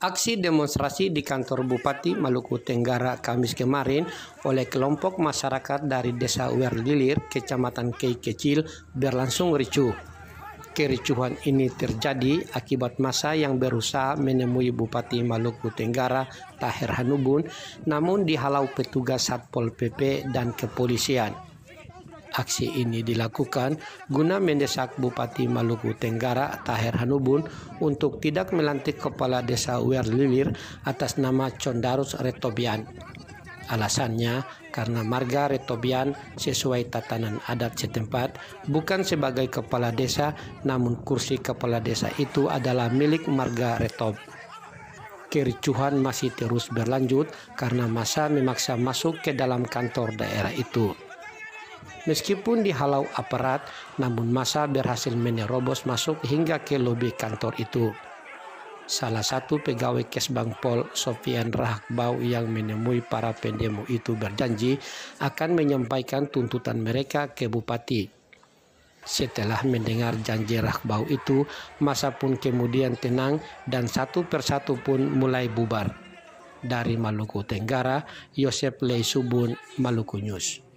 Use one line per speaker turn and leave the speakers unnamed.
Aksi demonstrasi di kantor Bupati Maluku Tenggara Kamis kemarin oleh kelompok masyarakat dari Desa Werlilir, Kecamatan Kei Kecil berlangsung ricuh. Kericuhan ini terjadi akibat masa yang berusaha menemui Bupati Maluku Tenggara Tahir Hanubun namun dihalau petugas Satpol PP dan kepolisian. Aksi ini dilakukan guna mendesak Bupati Maluku Tenggara Tahir Hanubun untuk tidak melantik Kepala Desa Werlilir atas nama Condarus Retobian. Alasannya karena marga Retobian sesuai tatanan adat setempat bukan sebagai kepala desa namun kursi kepala desa itu adalah milik marga Retob. Kericuhan masih terus berlanjut karena masa memaksa masuk ke dalam kantor daerah itu. Meskipun dihalau aparat, namun masa berhasil menerobos masuk hingga ke lobi kantor itu. Salah satu pegawai Kesbang Pol, Sofian Rahbau yang menemui para pendemo itu berjanji akan menyampaikan tuntutan mereka ke Bupati. Setelah mendengar janji Rahbau itu, masa pun kemudian tenang dan satu persatu pun mulai bubar. Dari Maluku Tenggara, Yosep Leisubun, Maluku News.